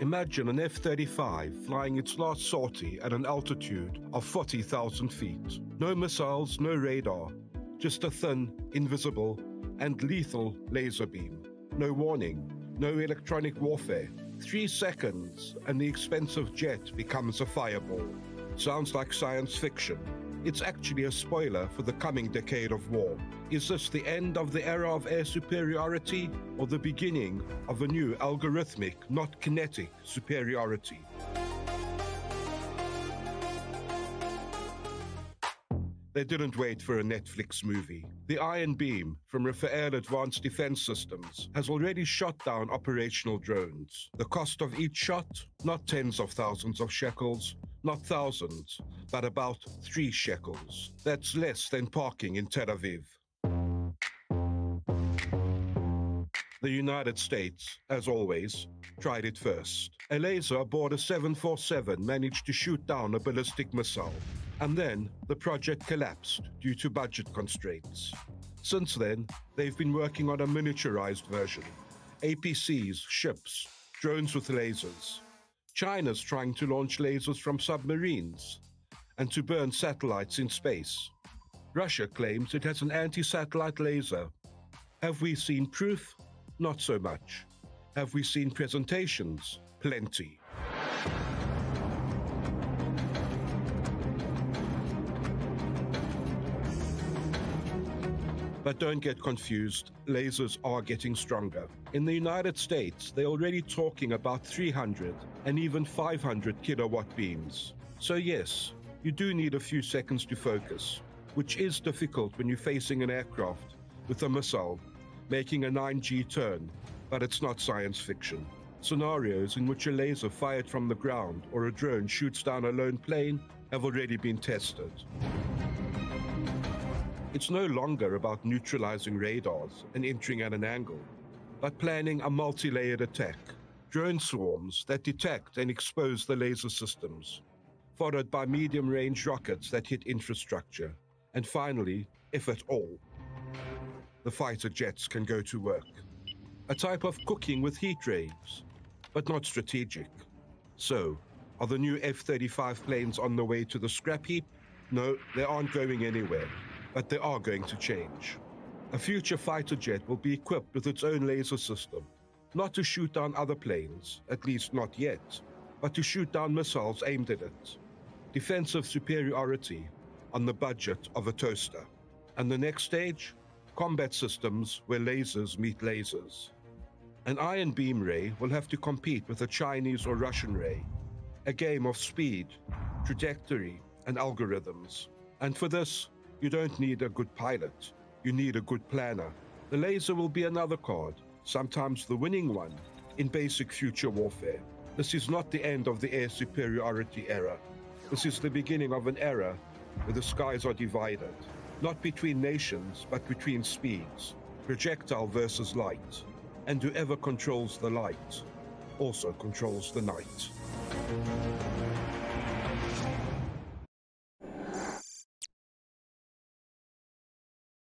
Imagine an F 35 flying its last sortie at an altitude of 40,000 feet. No missiles, no radar, just a thin, invisible, and lethal laser beam. No warning, no electronic warfare. Three seconds, and the expensive jet becomes a fireball. Sounds like science fiction. It's actually a spoiler for the coming decade of war. Is this the end of the era of air superiority or the beginning of a new algorithmic, not kinetic, superiority? They didn't wait for a Netflix movie. The Iron Beam from Rafael Advanced Defense Systems has already shot down operational drones. The cost of each shot, not tens of thousands of shekels, not thousands, but about three shekels. That's less than parking in Tel Aviv. The United States, as always, tried it first. A laser aboard a 747 managed to shoot down a ballistic missile, and then the project collapsed due to budget constraints. Since then, they've been working on a miniaturized version APCs, ships, drones with lasers. China's trying to launch lasers from submarines and to burn satellites in space. Russia claims it has an anti satellite laser. Have we seen proof? Not so much. Have we seen presentations? Plenty. But don't get confused, lasers are getting stronger. In the United States, they're already talking about 300 and even 500 kilowatt beams. So, yes, you do need a few seconds to focus, which is difficult when you're facing an aircraft with a missile making a 9G turn, but it's not science fiction. Scenarios in which a laser fired from the ground or a drone shoots down a lone plane have already been tested. It's no longer about neutralizing radars and entering at an angle, but planning a multi layered attack. Drone swarms that detect and expose the laser systems, followed by medium range rockets that hit infrastructure, and finally, if at all, the fighter jets can go to work. A type of cooking with heat rays, but not strategic. So, are the new F 35 planes on the way to the scrap heap? No, they aren't going anywhere, but they are going to change. A future fighter jet will be equipped with its own laser system, not to shoot down other planes, at least not yet, but to shoot down missiles aimed at it. Defensive superiority on the budget of a toaster. And the next stage? combat systems where lasers meet lasers. An iron beam ray will have to compete with a Chinese or Russian ray, a game of speed, trajectory, and algorithms. And for this, you don't need a good pilot, you need a good planner. The laser will be another card, sometimes the winning one, in basic future warfare. This is not the end of the air superiority era. This is the beginning of an era where the skies are divided not between nations, but between speeds, projectile versus light, and whoever controls the light also controls the night.